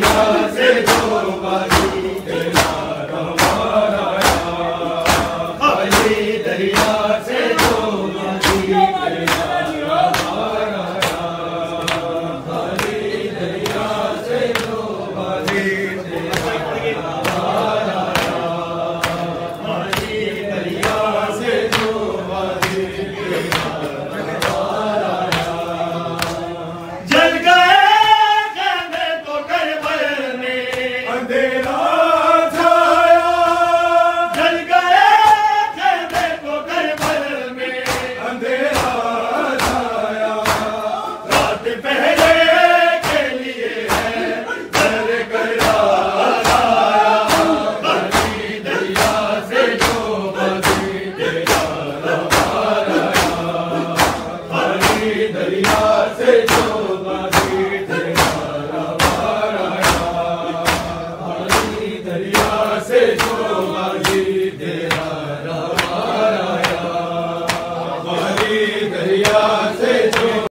दुनिया से जो बच